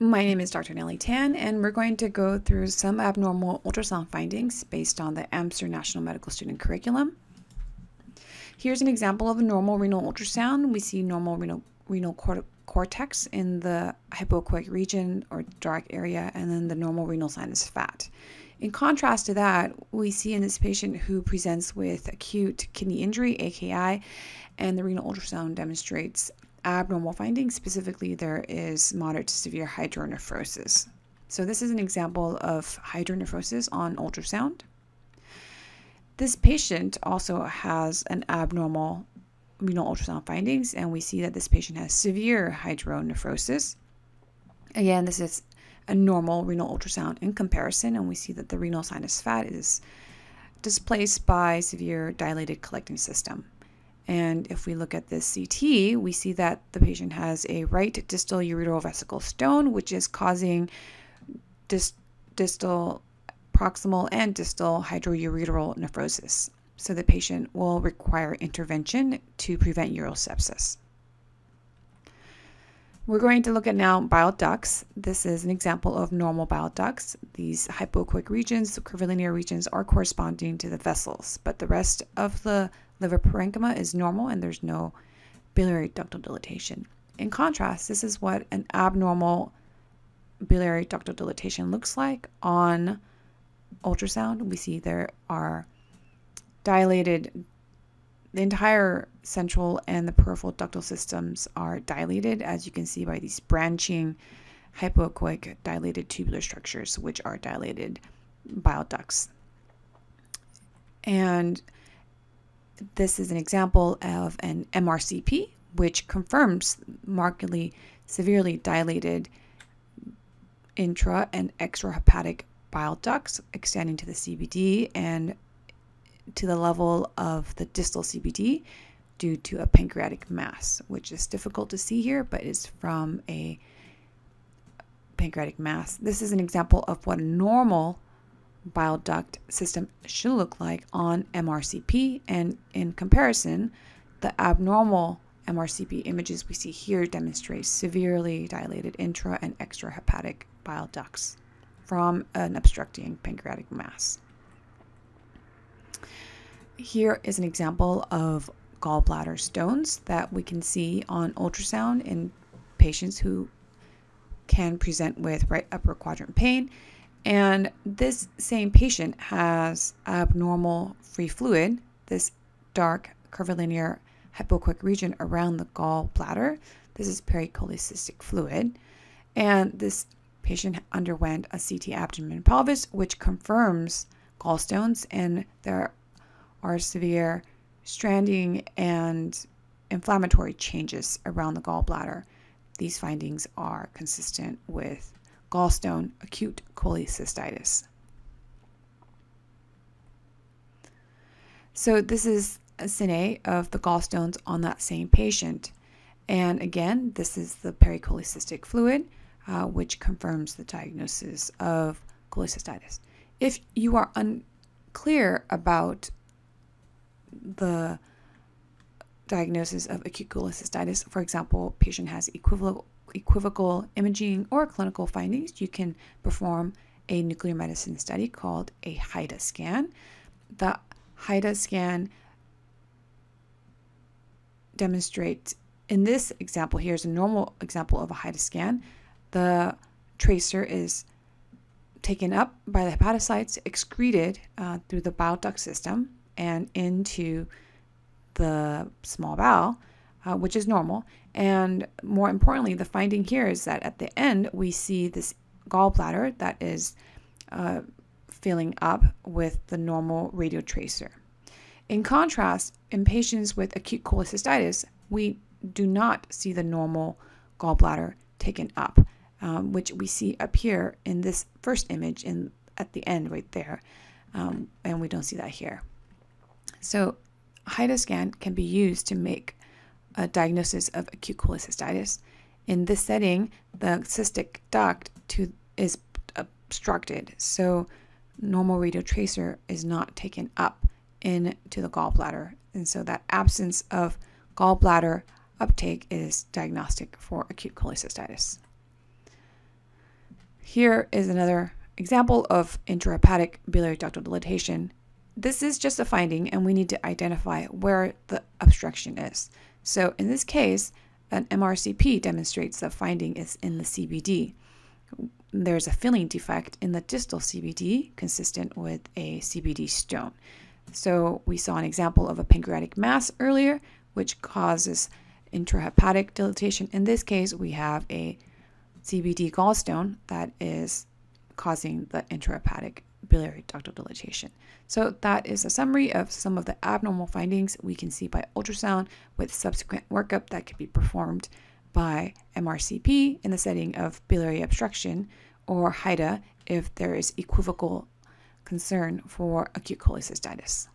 My name is Dr. Nelly Tan, and we're going to go through some abnormal ultrasound findings based on the AMSER National Medical Student Curriculum. Here's an example of a normal renal ultrasound. We see normal renal, renal cortex in the hypoechoic region or dark area, and then the normal renal sinus fat. In contrast to that, we see in this patient who presents with acute kidney injury, AKI, and the renal ultrasound demonstrates abnormal findings. Specifically, there is moderate to severe hydronephrosis. So, this is an example of hydronephrosis on ultrasound. This patient also has an abnormal renal ultrasound findings, and we see that this patient has severe hydronephrosis. Again, this is a normal renal ultrasound in comparison, and we see that the renal sinus fat is displaced by severe dilated collecting system. And if we look at this CT, we see that the patient has a right distal ureterovesical stone, which is causing dis- distal, proximal, and distal hydroureteronephrosis. So the patient will require intervention to prevent urosepsis. We're going to look at now bile ducts. This is an example of normal bile ducts. These hypoechoic regions, the curvilinear regions, are corresponding to the vessels, but the rest of the liver parenchyma is normal and there's no biliary ductal dilatation. In contrast, this is what an abnormal biliary ductal dilatation looks like on ultrasound. We see there are dilated the entire central and the peripheral ductal systems are dilated, as you can see by these branching hypoechoic dilated tubular structures, which are dilated bile ducts. And this is an example of an MRCP, which confirms markedly severely dilated intra and extrahepatic bile ducts extending to the CBD and to the level of the distal CBD due to a pancreatic mass, which is difficult to see here, but is from a pancreatic mass. This is an example of what a normal bile duct system should look like on MRCP, and in comparison, the abnormal MRCP images we see here demonstrate severely dilated intra and extrahepatic bile ducts from an obstructing pancreatic mass. Here is an example of gallbladder stones that we can see on ultrasound in patients who can present with right upper quadrant pain. And this same patient has abnormal free fluid, this dark curvilinear hypoechoic region around the gallbladder. This is pericholecystic fluid. And this patient underwent a CT abdomen pelvis, which confirms gallstones, and there are severe stranding and inflammatory changes around the gallbladder. These findings are consistent with gallstone acute cholecystitis. So this is a cine of the gallstones on that same patient. And again, this is the pericholecystic fluid, uh, which confirms the diagnosis of cholecystitis. If you are unclear about the diagnosis of acute cholecystitis. For example, patient has equivocal, equivocal imaging or clinical findings. You can perform a nuclear medicine study called a HIDA scan. The HIDA scan demonstrates, in this example, here's a normal example of a HIDA scan. The tracer is taken up by the hepatocytes, excreted uh, through the bile duct system, and into the small bowel, uh, which is normal. And more importantly, the finding here is that at the end, we see this gallbladder that is uh, filling up with the normal radiotracer. In contrast, in patients with acute cholecystitis, we do not see the normal gallbladder taken up, um, which we see up here in this first image in at the end right there, um, and we don't see that here. So, HIDA scan can be used to make a diagnosis of acute cholecystitis. In this setting, the cystic duct to, is obstructed, so normal radiotracer is not taken up into the gallbladder. And so that absence of gallbladder uptake is diagnostic for acute cholecystitis. Here is another example of intrahepatic biliary ductal dilatation. This is just a finding and we need to identify where the obstruction is. So in this case, an MRCP demonstrates that finding is in the CBD. There's a filling defect in the distal CBD consistent with a CBD stone. So we saw an example of a pancreatic mass earlier, which causes intrahepatic dilatation. In this case, we have a CBD gallstone that is causing the intrahepatic biliary ductal dilatation. So that is a summary of some of the abnormal findings we can see by ultrasound with subsequent workup that could be performed by MRCP in the setting of biliary obstruction or HIDA if there is equivocal concern for acute cholecystitis.